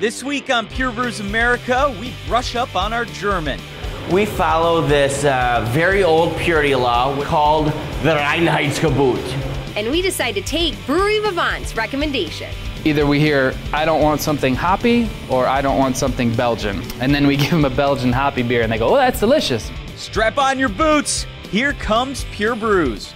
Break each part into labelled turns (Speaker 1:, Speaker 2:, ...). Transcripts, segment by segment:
Speaker 1: This week on Pure Brews America, we brush up on our German.
Speaker 2: We follow this uh, very old purity law called the Reinheitsgebot.
Speaker 3: And we decide to take Brewery Vivant's recommendation.
Speaker 4: Either we hear, I don't want something hoppy, or I don't want something Belgian. And then we give them a Belgian hoppy beer, and they go, oh, that's delicious.
Speaker 1: Strap on your boots. Here comes Pure Brews.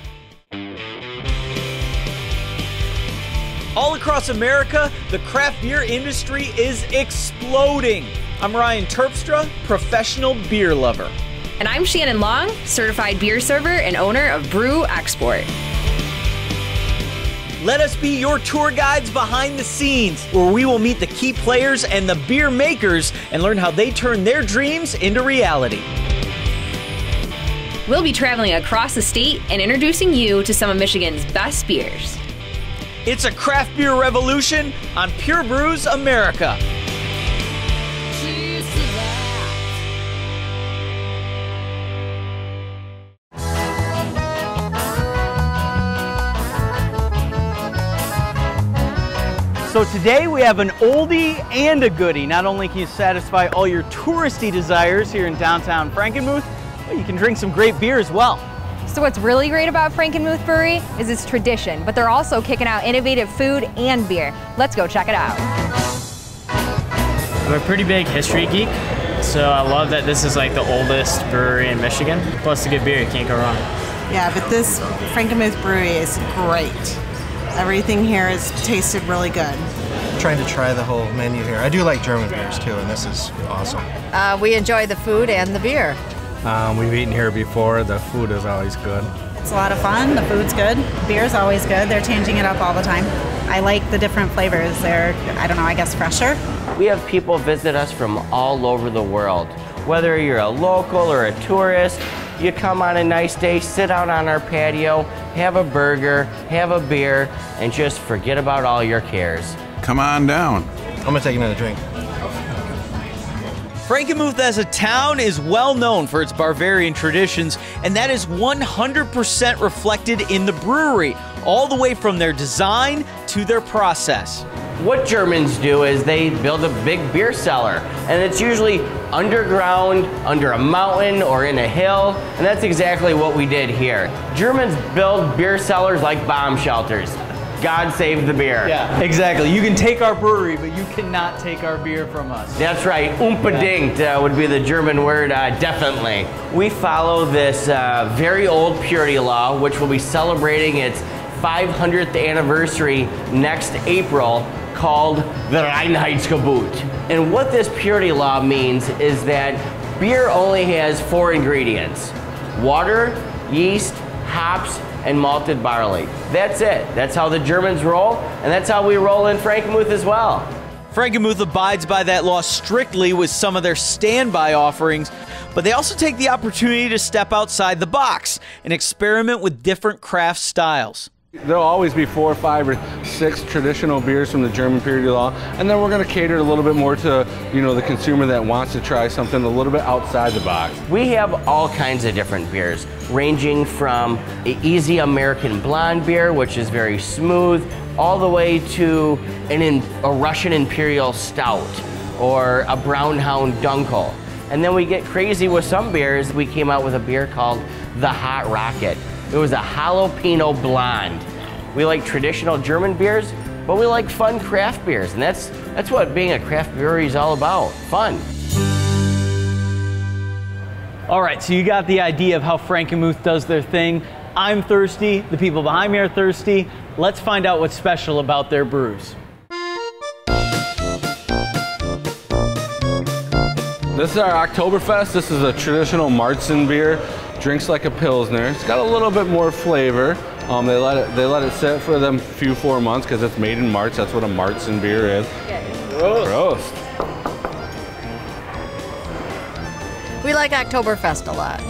Speaker 1: All across America, the craft beer industry is exploding. I'm Ryan Terpstra, professional beer lover.
Speaker 3: And I'm Shannon Long, certified beer server and owner of Brew Export.
Speaker 1: Let us be your tour guides behind the scenes, where we will meet the key players and the beer makers and learn how they turn their dreams into reality.
Speaker 3: We'll be traveling across the state and introducing you to some of Michigan's best beers.
Speaker 1: It's a craft beer revolution on Pure Brews America. So today we have an oldie and a goodie. Not only can you satisfy all your touristy desires here in downtown Frankenmuth, but you can drink some great beer as well.
Speaker 5: So what's really great about Frankenmuth Brewery is its tradition, but they're also kicking out innovative food and beer. Let's go check it out.
Speaker 6: I'm a pretty big history geek, so I love that this is like the oldest brewery in Michigan. Plus the good beer, you can't go wrong.
Speaker 7: Yeah, but this Frankenmuth Brewery is great. Everything here has tasted really good.
Speaker 8: Trying to try the whole menu here. I do like German beers too, and this is awesome.
Speaker 9: Uh, we enjoy the food and the beer.
Speaker 10: Um, we've eaten here before. The food is always good.
Speaker 11: It's a lot of fun. The food's good. Beer's always good. They're changing it up all the time. I like the different flavors. They're, I don't know, I guess fresher.
Speaker 2: We have people visit us from all over the world. Whether you're a local or a tourist, you come on a nice day, sit out on our patio, have a burger, have a beer, and just forget about all your cares.
Speaker 12: Come on down.
Speaker 8: I'm gonna take another drink.
Speaker 1: Frankenmuth as a town is well known for its Bavarian traditions, and that is 100% reflected in the brewery, all the way from their design to their process.
Speaker 2: What Germans do is they build a big beer cellar, and it's usually underground, under a mountain, or in a hill, and that's exactly what we did here. Germans build beer cellars like bomb shelters. God save the beer.
Speaker 1: Yeah, exactly. You can take our brewery, but you cannot take our beer from us.
Speaker 2: That's right. Unbedingt uh, would be the German word, uh, definitely. We follow this uh, very old purity law, which will be celebrating its 500th anniversary next April, called the Reinheitsgebot. And what this purity law means is that beer only has four ingredients water, yeast, hops, and malted barley. That's it. That's how the Germans roll, and that's how we roll in Frankenmuth as well.
Speaker 1: Frankenmuth abides by that law strictly with some of their standby offerings, but they also take the opportunity to step outside the box and experiment with different craft styles.
Speaker 10: There'll always be four, five, or six traditional beers from the German purity law, and then we're going to cater a little bit more to, you know, the consumer that wants to try something a little bit outside the box.
Speaker 2: We have all kinds of different beers, ranging from easy American blonde beer, which is very smooth, all the way to an a Russian Imperial Stout or a Brown Hound Dunkel. And then we get crazy with some beers. We came out with a beer called the Hot Rocket. It was a jalapeno blonde. We like traditional German beers, but we like fun craft beers, and that's that's what being a craft brewery is all about. Fun.
Speaker 1: All right, so you got the idea of how Frankenmuth does their thing. I'm thirsty. The people behind me are thirsty. Let's find out what's special about their brews.
Speaker 10: This is our Oktoberfest. This is a traditional Marzen beer. Drinks like a Pilsner. It's got a little bit more flavor. Um, they let it they let it sit for them few four months because it's made in March. That's what a Marzen beer is.
Speaker 9: Gross.
Speaker 10: Gross.
Speaker 9: We like Oktoberfest a lot.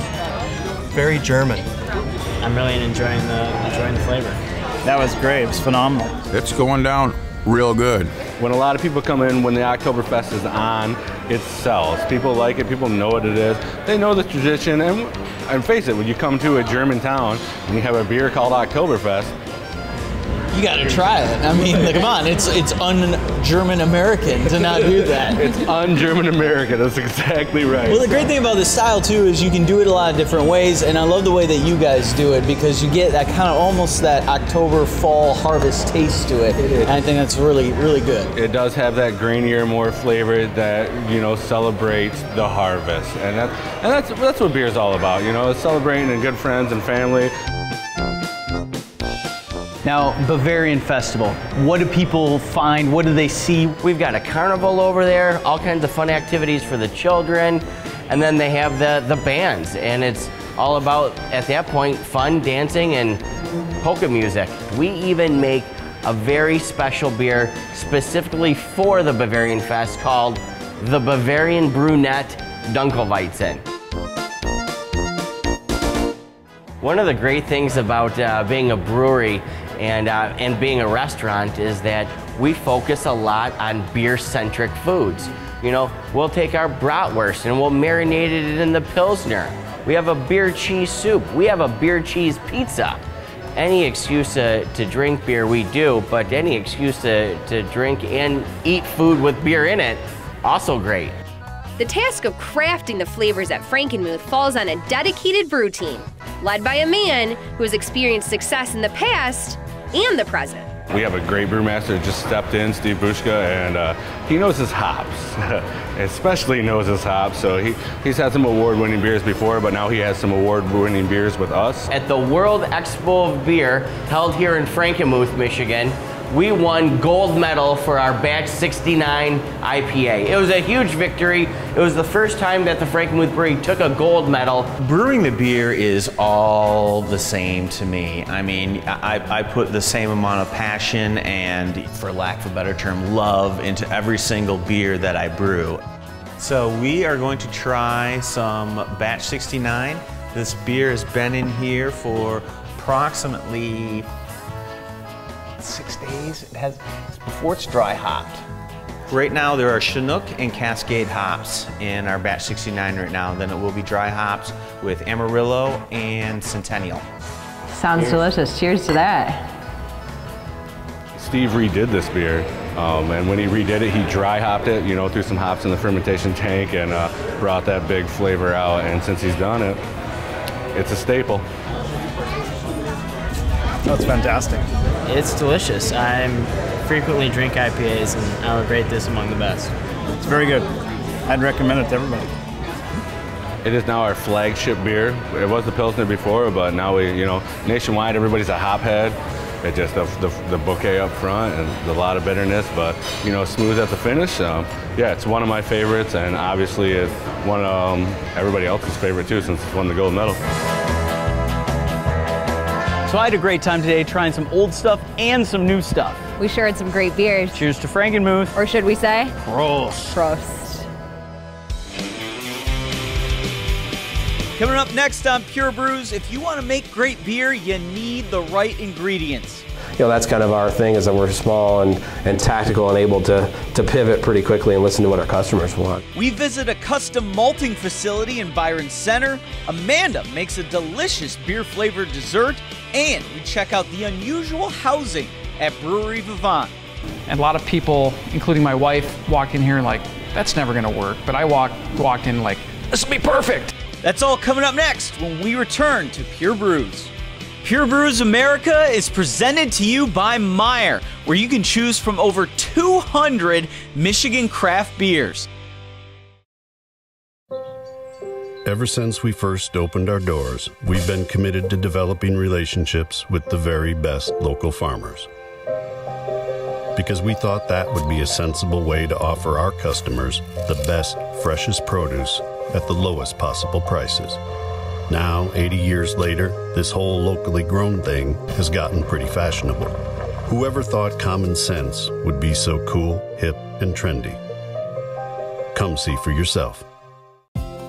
Speaker 8: Very German.
Speaker 6: I'm really enjoying the enjoying the flavor. That was great. It was phenomenal.
Speaker 12: It's going down real good.
Speaker 10: When a lot of people come in, when the Oktoberfest is on, it sells. People like it. People know what it is. They know the tradition. And, and face it, when you come to a German town and you have a beer called Oktoberfest,
Speaker 1: You got to try it. I mean, like, come on, it's it's un-German American to not do that.
Speaker 10: It's un-German American. That's exactly right.
Speaker 1: Well, the great thing about this style too is you can do it a lot of different ways, and I love the way that you guys do it because you get that kind of almost that October fall harvest taste to it. And I think that's really really good.
Speaker 10: It does have that grainier, more flavor that you know celebrates the harvest, and that and that's that's what beer is all about. You know, it's celebrating and good friends and family.
Speaker 1: Now, Bavarian Festival. What do people find? What do they see?
Speaker 2: We've got a carnival over there, all kinds of fun activities for the children, and then they have the, the bands, and it's all about, at that point, fun, dancing, and polka music. We even make a very special beer specifically for the Bavarian Fest called the Bavarian Brunette Dunkelweizen. One of the great things about uh, being a brewery and, uh, and being a restaurant is that we focus a lot on beer-centric foods. You know, we'll take our bratwurst and we'll marinate it in the Pilsner. We have a beer cheese soup. We have a beer cheese pizza. Any excuse to, to drink beer, we do, but any excuse to, to drink and eat food with beer in it, also great.
Speaker 3: The task of crafting the flavors at Frankenmuth falls on a dedicated brew team, led by a man who has experienced success in the past and the present.
Speaker 10: We have a great brewmaster that just stepped in, Steve Buszka, and uh, he knows his hops, especially knows his hops. So he, he's had some award-winning beers before, but now he has some award-winning beers with us.
Speaker 2: At the World Expo of Beer held here in Frankenmuth, Michigan, we won gold medal for our batch 69 IPA. It was a huge victory. It was the first time that the Frankenmuth Brewery took a gold medal.
Speaker 13: Brewing the beer is all the same to me. I mean, I, I put the same amount of passion and, for lack of a better term, love into every single beer that I brew. So we are going to try some batch 69. This beer has been in here for approximately six days. It has before it's dry hopped. Right now there are Chinook and Cascade hops in our batch 69 right now. Then it will be dry hops with Amarillo and Centennial.
Speaker 14: Sounds delicious. Cheers to that.
Speaker 10: Steve redid this beer, um, and when he redid it, he dry hopped it, you know, threw some hops in the fermentation tank and uh, brought that big flavor out. And since he's done it, it's a staple.
Speaker 6: That's fantastic. It's delicious. I frequently drink IPAs and I would rate this among the best. It's very good. I'd recommend it to everybody.
Speaker 10: It is now our flagship beer. It was the Pilsner before, but now we, you know, nationwide, everybody's a hophead. It just the, the, the, bouquet up front and a lot of bitterness, but you know, smooth at the finish. Um, yeah, it's one of my favorites, and obviously it's one of um, everybody else's favorite too, since it's won the gold medal.
Speaker 1: So I had a great time today trying some old stuff and some new stuff.
Speaker 5: We shared some great beers.
Speaker 1: Cheers to Frankenmuth.
Speaker 5: Or should we say?
Speaker 1: Prost.
Speaker 5: Prost.
Speaker 1: Coming up next on Pure Brews, if you want to make great beer, you need the right ingredients.
Speaker 15: You know, that's kind of our thing is that we're small and, and tactical and able to, to pivot pretty quickly and listen to what our customers want.
Speaker 1: We visit a custom malting facility in Byron Center. Amanda makes a delicious beer flavored dessert and we check out the unusual housing at Brewery Vivant.
Speaker 4: And a lot of people, including my wife, walk in here like, that's never gonna work. But I walked walked in like, this will be perfect.
Speaker 1: That's all coming up next when we return to Pure Brews. Pure Brews America is presented to you by Meijer, where you can choose from over 200 Michigan craft beers.
Speaker 16: Ever since we first opened our doors, we've been committed to developing relationships with the very best local farmers. Because we thought that would be a sensible way to offer our customers the best, freshest produce at the lowest possible prices. Now, 80 years later, this whole locally grown thing has gotten pretty fashionable. Whoever thought common sense would be so cool, hip, and trendy? Come see for yourself.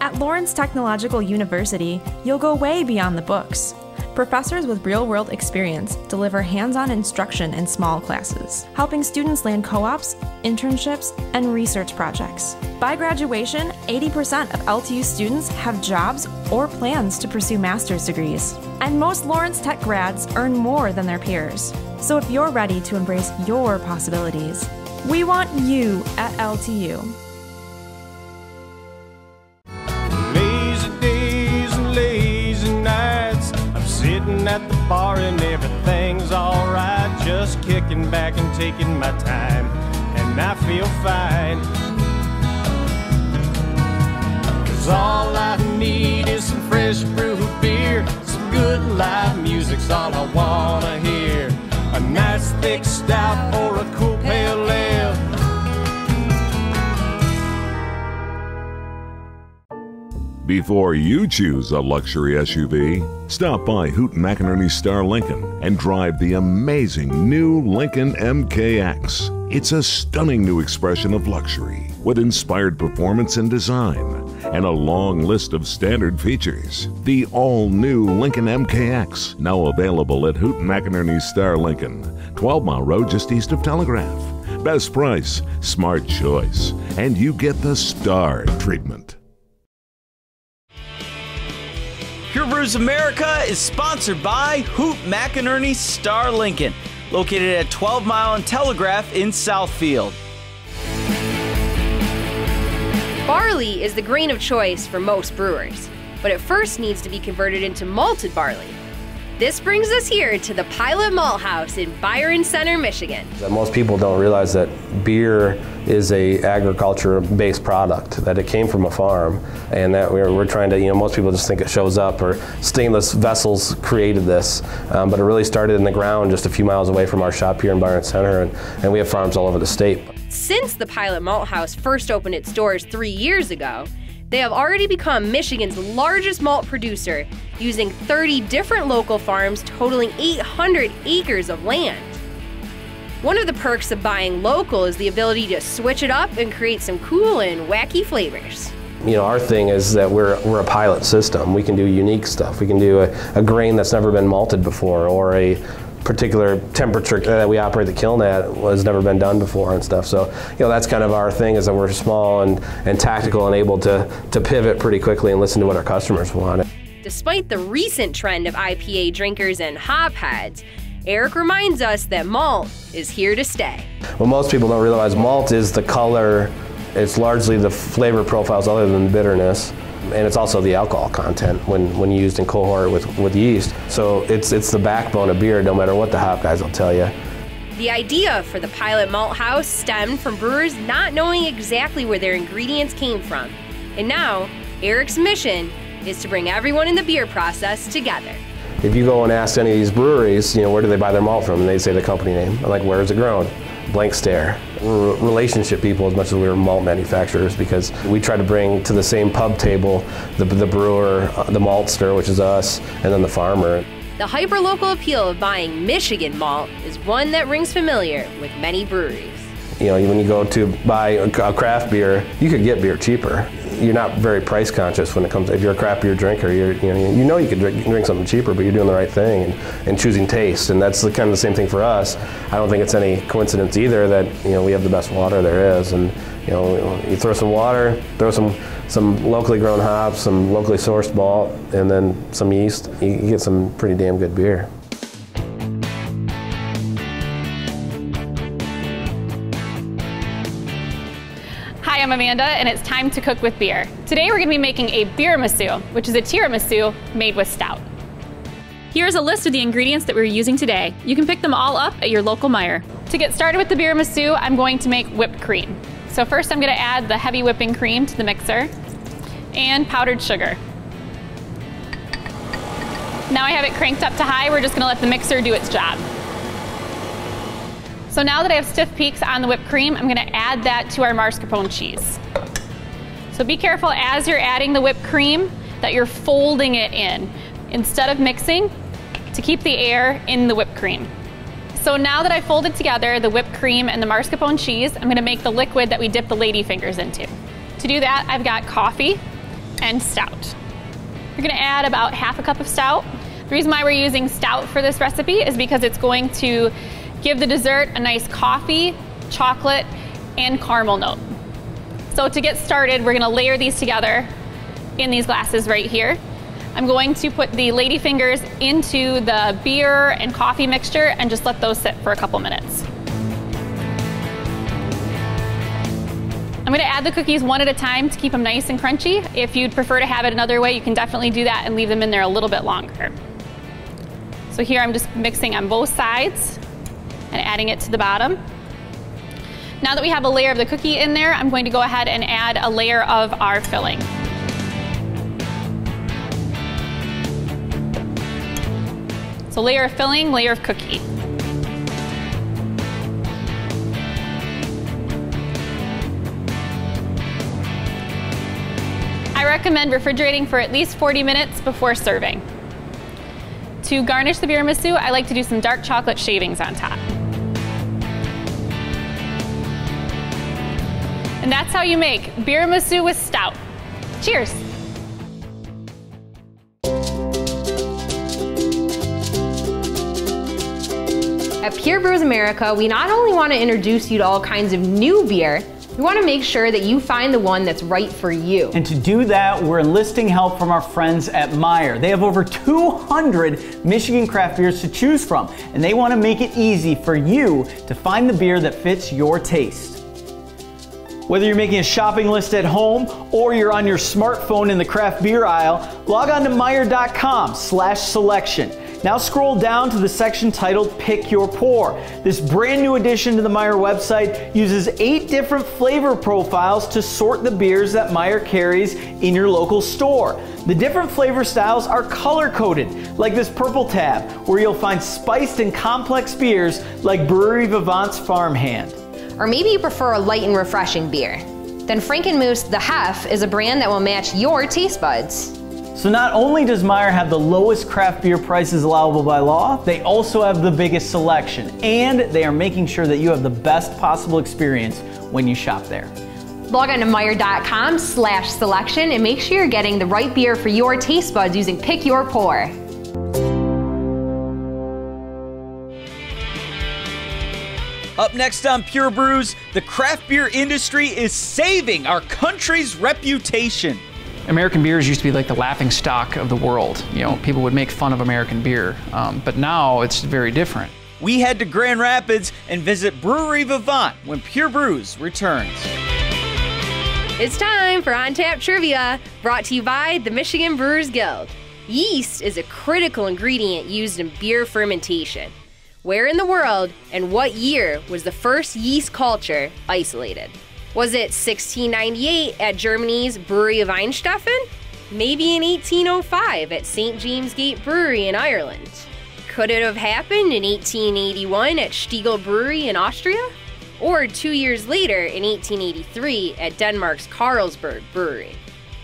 Speaker 17: At Lawrence Technological University, you'll go way beyond the books. Professors with real world experience deliver hands on instruction in small classes, helping students land co ops, internships, and research projects. By graduation, 80% of LTU students have jobs or plans to pursue master's degrees. And most Lawrence Tech grads earn more than their peers. So if you're ready to embrace your possibilities, we want you at LTU.
Speaker 18: Sitting at the bar and everything's alright. Just kicking back and taking my time, and I feel fine. Cause all I need is some fresh brewed beer, some good live music's all I wanna hear. A nice thick stout or a cool pale ale.
Speaker 19: Before you choose a luxury SUV, stop by Hoot McInerney Star Lincoln and drive the amazing new Lincoln MKX. It's a stunning new expression of luxury with inspired performance and design and a long list of standard features. The all new Lincoln MKX, now available at Hoot McInerney Star Lincoln, 12 Mile Road just east of Telegraph. Best price, smart choice, and you get the star treatment.
Speaker 1: Brews America is sponsored by Hoot McInerney Star Lincoln, located at 12 Mile and Telegraph in Southfield.
Speaker 3: Barley is the grain of choice for most brewers, but it first needs to be converted into malted barley. This brings us here to the Pilot Malt House in Byron Center, Michigan.
Speaker 15: Most people don't realize that beer is a agriculture-based product, that it came from a farm, and that we're, we're trying to, you know, most people just think it shows up or stainless vessels created this, um, but it really started in the ground just a few miles away from our shop here in Byron Center, and, and we have farms all over the state.
Speaker 3: Since the Pilot Malt House first opened its doors three years ago, they have already become Michigan's largest malt producer, using 30 different local farms totaling 800 acres of land. One of the perks of buying local is the ability to switch it up and create some cool and wacky flavors.
Speaker 15: You know, our thing is that we're, we're a pilot system. We can do unique stuff. We can do a, a grain that's never been malted before or a particular temperature uh, that we operate the kiln at has never been done before and stuff. So, you know, that's kind of our thing is that we're small and, and tactical and able to, to pivot pretty quickly and listen to what our customers want.
Speaker 3: Despite the recent trend of IPA drinkers and hopheads, Eric reminds us that malt is here to stay.
Speaker 15: Well, most people don't realize, malt is the color, it's largely the flavor profiles other than bitterness and it's also the alcohol content when, when used in cohort with, with yeast. So it's, it's the backbone of beer, no matter what the hop guys will tell you.
Speaker 3: The idea for the Pilot Malt House stemmed from brewers not knowing exactly where their ingredients came from. And now, Eric's mission is to bring everyone in the beer process together.
Speaker 15: If you go and ask any of these breweries, you know, where do they buy their malt from? And they say the company name. I'm like, where is it grown? Blank stare. We're relationship people as much as we're malt manufacturers because we try to bring to the same pub table the, the brewer, uh, the maltster, which is us, and then the farmer.
Speaker 3: The hyperlocal appeal of buying Michigan malt is one that rings familiar with many breweries.
Speaker 15: You know, when you go to buy a craft beer, you could get beer cheaper. You're not very price conscious when it comes. If you're a craft beer drinker, you're, you know you know you could drink, drink something cheaper, but you're doing the right thing and, and choosing taste, and that's the, kind of the same thing for us. I don't think it's any coincidence either that you know we have the best water there is, and you know you throw some water, throw some some locally grown hops, some locally sourced malt, and then some yeast, you get some pretty damn good beer.
Speaker 20: I'm Amanda, and it's time to cook with beer. Today we're going to be making a beermessu, which is a tiramisu made with stout.
Speaker 21: Here's a list of the ingredients that we're using today. You can pick them all up at your local Meijer.
Speaker 20: To get started with the beermessu, I'm going to make whipped cream. So first I'm going to add the heavy whipping cream to the mixer and powdered sugar. Now I have it cranked up to high, we're just going to let the mixer do its job. So now that I have stiff peaks on the whipped cream, I'm going to add that to our mascarpone cheese. So be careful as you're adding the whipped cream that you're folding it in instead of mixing to keep the air in the whipped cream. So now that I've folded together the whipped cream and the mascarpone cheese, I'm going to make the liquid that we dip the lady fingers into. To do that, I've got coffee and stout. You're going to add about half a cup of stout.
Speaker 21: The reason why we're using stout for this recipe is because it's going to give the dessert a nice coffee, chocolate, and caramel note. So to get started, we're gonna layer these together in these glasses right here. I'm going to put the lady fingers into the beer and coffee mixture and just let those sit for a couple minutes. I'm gonna add the cookies one at a time to keep them nice and crunchy. If you'd prefer to have it another way, you can definitely do that and leave them in there a little bit longer. So here I'm just mixing on both sides and adding it to the bottom. Now that we have a layer of the cookie in there, I'm going to go ahead and add a layer of our filling. So layer of filling, layer of cookie. I recommend refrigerating for at least 40 minutes before serving. To garnish the tiramisu, I like to do some dark chocolate shavings on top. And that's how you make beer tiramisu with stout. Cheers!
Speaker 3: At Pure Brews America, we not only want to introduce you to all kinds of new beer, we want to make sure that you find the one that's right for you.
Speaker 1: And to do that, we're enlisting help from our friends at Meijer. They have over 200 Michigan craft beers to choose from, and they want to make it easy for you to find the beer that fits your taste. Whether you're making a shopping list at home or you're on your smartphone in the craft beer aisle, log on to Meijer.com slash selection. Now scroll down to the section titled Pick Your Pour. This brand new addition to the Meijer website uses eight different flavor profiles to sort the beers that Meijer carries in your local store. The different flavor styles are color coded, like this purple tab, where you'll find spiced and complex beers like Brewery Vivant's Farmhand.
Speaker 3: Or maybe you prefer a light and refreshing beer. Then Frankenmuth The Hef is a brand that will match your taste buds.
Speaker 1: So not only does Meijer have the lowest craft beer prices allowable by law, they also have the biggest selection, and they are making sure that you have the best possible experience when you shop there.
Speaker 3: Log on to Meijer.com slash selection and make sure you're getting the right beer for your taste buds using Pick Your Pour.
Speaker 1: Up next on Pure Brews, the craft beer industry is saving our country's reputation.
Speaker 4: American beers used to be like the laughing stock of the world. You know, people would make fun of American beer, um, but now it's very different.
Speaker 1: We head to Grand Rapids and visit Brewery Vivant when Pure Brews returns.
Speaker 3: It's time for On Tap Trivia, brought to you by the Michigan Brewers Guild. Yeast is a critical ingredient used in beer fermentation. Where in the world and what year was the first yeast culture isolated? Was it 1698 at Germany's Brewery of Einsthofen? Maybe in 1805 at St. James Gate Brewery in Ireland? Could it have happened in 1881 at Stiegl Brewery in Austria? Or two years later in 1883 at Denmark's Carlsberg Brewery?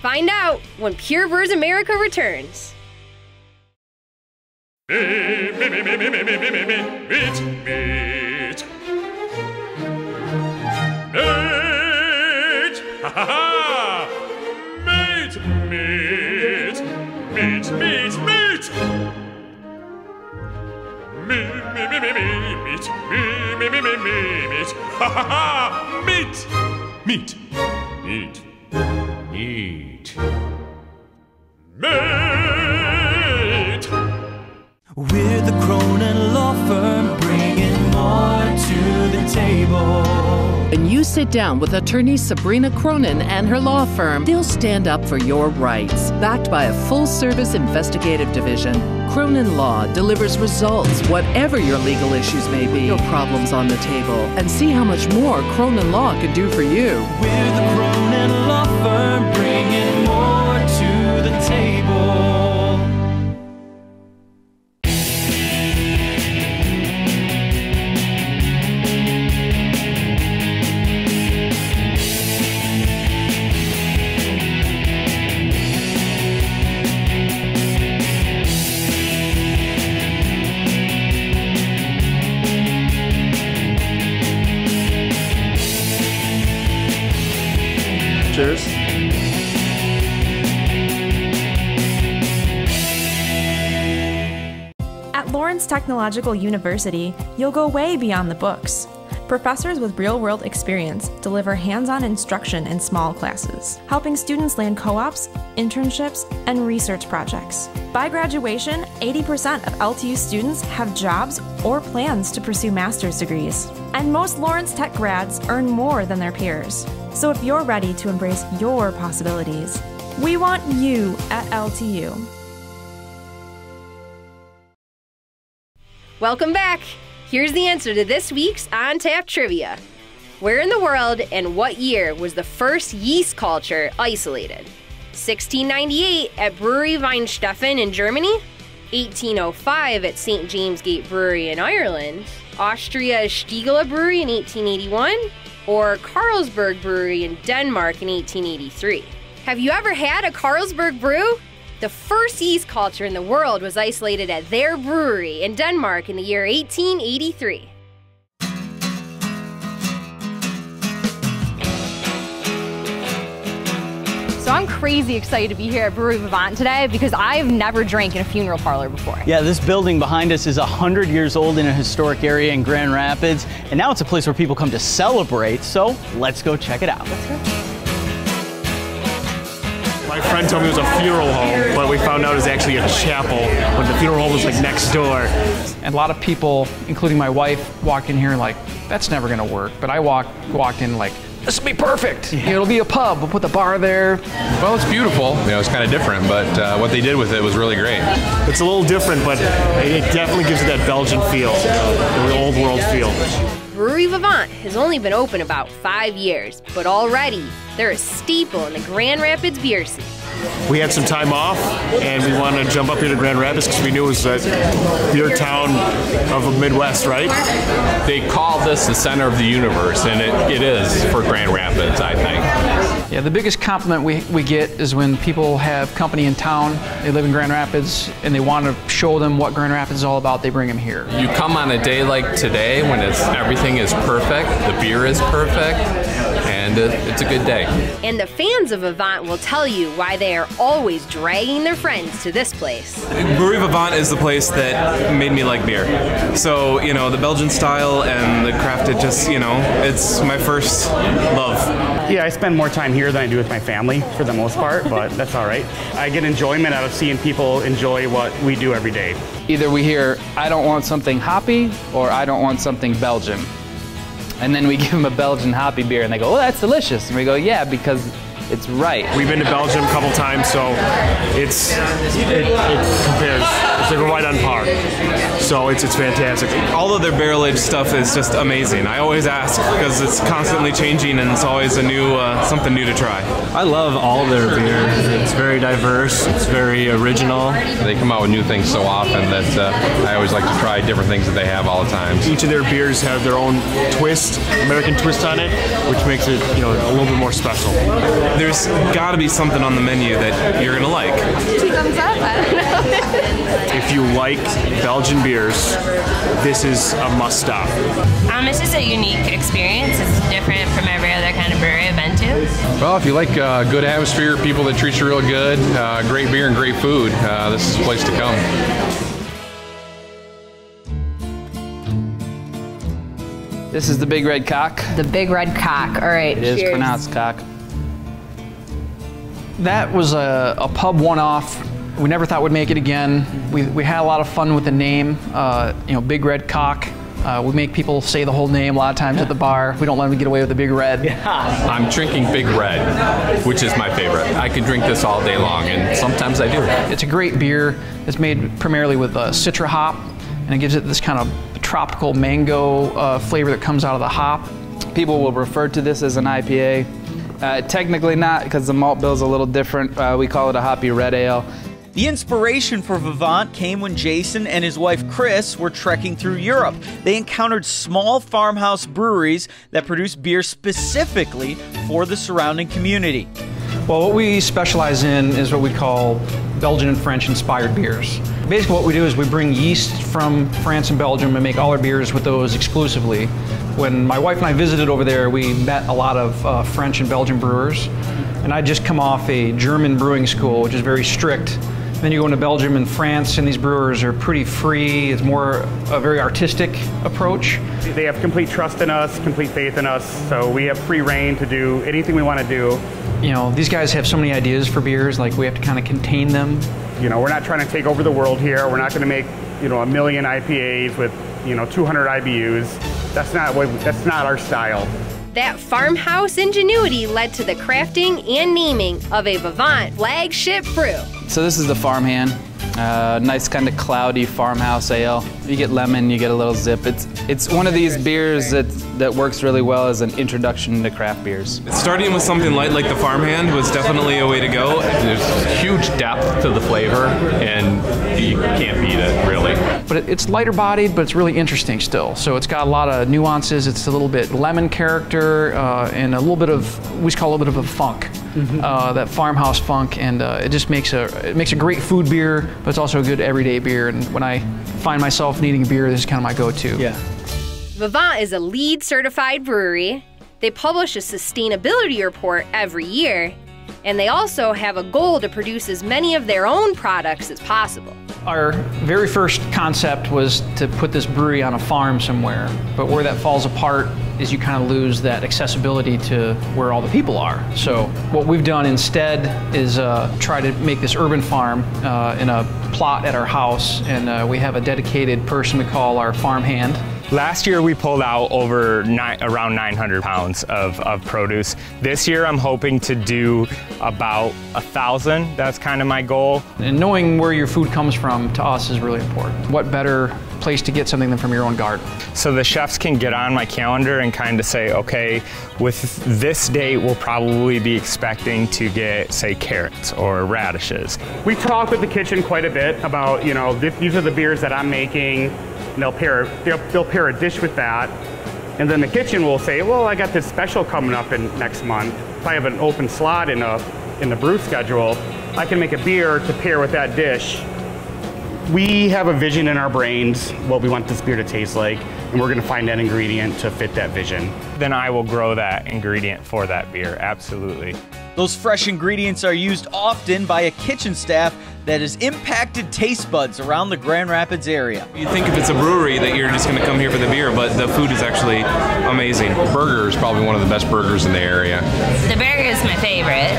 Speaker 3: Find out when Pure Brews America returns.
Speaker 22: Meat, meat, meat, meat, meat, meat, meat, meat, meat, meat. Meat, ha ha ha! Meat, meat, meat, meat, meat. Meat, meat, meat, meat, meat, meat, meat, meat, meat, meat, meat, ha ha ha! Meat, meat, meat, meat, meat.
Speaker 23: We're the Cronin Law Firm, bringing more to the table.
Speaker 24: When you sit down with attorney Sabrina Cronin and her law firm, they'll stand up for your rights. Backed by a full service investigative division, Cronin Law delivers results, whatever your legal issues may be. Your problems on the table, and see how much more Cronin Law can do for you.
Speaker 23: We're the Cronin
Speaker 17: Lawrence Technological University, you'll go way beyond the books. Professors with real world experience deliver hands on instruction in small classes, helping students land co ops, internships, and research projects. By graduation, 80% of LTU students have jobs or plans to pursue master's degrees. And most Lawrence Tech grads earn more than their peers. So if you're ready to embrace your possibilities, we want you at LTU.
Speaker 3: Welcome back. Here's the answer to this week's On Tap trivia. Where in the world and what year was the first yeast culture isolated? 1698 at Brewery Weihenstephan in Germany, 1805 at St. James Gate Brewery in Ireland, Austria's Stiegl Brewery in 1881, or Carlsberg Brewery in Denmark in 1883. Have you ever had a Carlsberg brew? The first yeast culture in the world was isolated at their brewery in Denmark in the year 1883.
Speaker 5: So I'm crazy excited to be here at Brewery Vivant today because I've never drank in a funeral parlor before.
Speaker 1: Yeah, this building behind us is 100 years old in a historic area in Grand Rapids, and now it's a place where people come to celebrate, so let's go check it out.
Speaker 25: My friend told me it was a funeral home, but we found out it was actually a chapel when the funeral home was like next door.
Speaker 26: And a lot of people, including my wife, walked in here like, that's never gonna work. But I walked walked in like, this will be perfect. It'll be a pub. We'll put the bar there.
Speaker 27: Well, it's beautiful. You know, it's kind of different, but uh, what they did with it was really great.
Speaker 25: It's a little different, but it definitely gives it that Belgian feel, the old world feel.
Speaker 3: Brewery Vivant has only been open about five years, but already they're a staple in the Grand Rapids beer scene.
Speaker 25: We had some time off, and we wanted to jump up here to Grand Rapids because we knew it was a beer town of the Midwest, right?
Speaker 27: They call this the center of the universe, and it, it is for Grand Rapids, I think.
Speaker 26: Yeah, the biggest compliment we, we get is when people have company in town, they live in Grand Rapids, and they want to show them what Grand Rapids is all about, they bring them here.
Speaker 27: You come on a day like today when it's everything is perfect, the beer is perfect, and uh, it's a good day.
Speaker 3: And the fans of Vivant will tell you why they are always dragging their friends to this place.
Speaker 28: Brewery Vivant is the place that made me like beer. So, you know, the Belgian style and the crafted just, you know, it's my first love.
Speaker 29: Yeah, I spend more time here than I do with my family for the most part, but that's all right. I get enjoyment out of seeing people enjoy what we do every day.
Speaker 4: Either we hear, I don't want something hoppy, or I don't want something Belgian. And then we give them a Belgian hoppy beer, and they go, oh, that's delicious. And we go, yeah, because it's right.
Speaker 25: We've been to Belgium a couple times, so it's it, it compares. It's like right on par. So it's it's fantastic.
Speaker 28: All of their barrel aged stuff is just amazing. I always ask because it's constantly changing and it's always a new uh, something new to try.
Speaker 6: I love all their beer. It's very diverse. It's very original.
Speaker 27: They come out with new things so often that uh, I always like to try different things that they have all the time.
Speaker 25: Each of their beers have their own twist, American twist on it, which makes it you know a little bit more special.
Speaker 28: There's got to be something on the menu that you're gonna like.
Speaker 30: Two thumbs up. I don't know.
Speaker 25: If you like Belgian beers, this is a must stop.
Speaker 31: Um, it's just a unique experience. It's different from every other kind of brewery I've been to.
Speaker 27: Well, if you like uh, good atmosphere, people that treat you real good, uh, great beer and great food, uh, this is the place to come.
Speaker 4: This is the Big Red Coq.
Speaker 5: The Big Red Coq. All right.
Speaker 4: It is
Speaker 5: cheers.
Speaker 4: pronounced cock.
Speaker 26: That was a, a pub one-off. We never thought we'd make it again. We, we had a lot of fun with the name. Uh, you know, Big Red Coq. Uh, we make people say the whole name a lot of times at the bar. We don't let them get away with the Big Red.
Speaker 27: I'm drinking Big Red, which is my favorite. I can drink this all day long, and sometimes I do.
Speaker 26: It's a great beer. It's made primarily with uh, Citra hop, and it gives it this kind of tropical mango uh, flavor that comes out of the hop.
Speaker 4: People will refer to this as an IPA. Uh, technically not, because the malt bill is a little different. Uh, we call it a hoppy red ale.
Speaker 1: The inspiration for Vivant came when Jason and his wife Chris were trekking through Europe. They encountered small farmhouse breweries that produce beer specifically for the surrounding community.
Speaker 26: Well, what we specialize in is what we call Belgian and French inspired beers. Basically, what we do is we bring yeast from France and Belgium and make all our beers with those exclusively. When my wife and I visited over there, we met a lot of uh, French and Belgian brewers, and I'd just come off a German brewing school, which is very strict. Then you go into Belgium and France, and these brewers are pretty free. It's more a very artistic approach.
Speaker 29: They have complete trust in us, complete faith in us, so we have free rein to do anything we want to do.
Speaker 26: You know, these guys have so many ideas for beers, like we have to kind of contain them.
Speaker 29: You know, we're not trying to take over the world here. We're not going to make, you know, a million IPAs with, you know, 200 IBUs. That's not what that's not our style.
Speaker 3: That farmhouse ingenuity led to the crafting and naming of a Vivant flagship brew.
Speaker 4: So this is the farmhand. Uh, nice kind of cloudy farmhouse ale. You get lemon, you get a little zip. It's it's one of these beers that that works really well as an introduction to craft beers.
Speaker 28: Starting with something light like the farmhand was definitely a way to go.
Speaker 27: There's huge depth to the flavor, and you can't beat it, really.
Speaker 26: But it, it's lighter bodied, but it's really interesting still. So it's got a lot of nuances. It's a little bit lemon character uh, and a little bit of we call a little bit of a funk. Uh, that farmhouse funk, and uh, it just makes a it makes a great food beer, but it's also a good everyday beer. And when I find myself needing a beer, this is kind of my go-to.
Speaker 1: Yeah.
Speaker 3: Vivant is a LEED certified brewery. They publish a sustainability report every year, and they also have a goal to produce as many of their own products as possible.
Speaker 26: Our very first concept was to put this brewery on a farm somewhere, but where that falls apart is you kind of lose that accessibility to where all the people are. So what we've done instead is uh, try to make this urban farm uh, in a plot at our house, and uh, we have a dedicated person we call our farm hand.
Speaker 32: Last year we pulled out over nine, around 900 pounds of, of produce. This year I'm hoping to do about a thousand. That's kind of my goal.
Speaker 26: And knowing where your food comes from to us is really important. What better place to get something than from your own garden?
Speaker 32: So the chefs can get on my calendar and kind of say, okay, with this date we'll probably be expecting to get, say, carrots or radishes.
Speaker 29: We talk with the kitchen quite a bit about, you know, th- these are the beers that I'm making. And they'll pair they'll, they'll pair a dish with that. And then the kitchen will say, well, I got this special coming up in next month. If I have an open slot in a in the brew schedule, I can make a beer to pair with that dish. We have a vision in our brains what we want this beer to taste like, and we're going to find that ingredient to fit that vision.
Speaker 32: Then I will grow that ingredient for that beer, absolutely.
Speaker 1: Those fresh ingredients are used often by a kitchen staff that has impacted taste buds around the Grand Rapids area.
Speaker 28: You think if it's a brewery that you're just going to come here for the beer, but the food is actually amazing.
Speaker 27: Burger is probably one of the best burgers in the area.
Speaker 31: The burger is my favorite.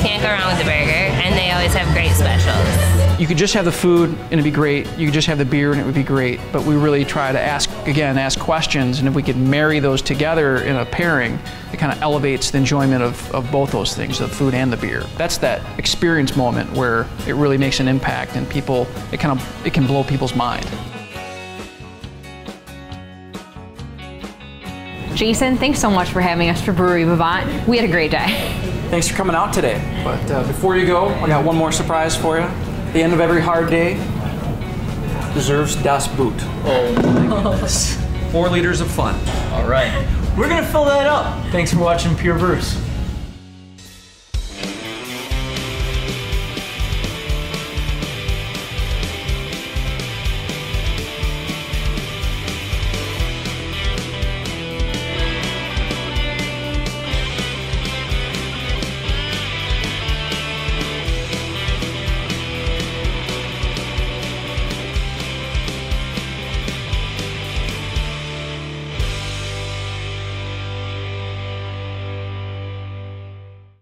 Speaker 31: Can't go wrong with the burger, and they always have great specials.
Speaker 26: You could just have the food and it'd be great. You could just have the beer and it would be great. But we really try to ask, again, ask questions. And if we could marry those together in a pairing, it kind of elevates the enjoyment of, of both those things, the food and the beer. That's that experience moment where it really makes an impact and people, it kind of, it can blow people's mind.
Speaker 5: Jason, thanks so much for having us for Brewery Vivant. We had a great day.
Speaker 26: Thanks for coming out today. But uh, before you go, I got one more surprise for you. The end of every hard day deserves Das Boot.
Speaker 1: Oh my goodness.
Speaker 26: Four liters of fun.
Speaker 1: All right. We're going to fill that up. Thanks for watching Pure Brews.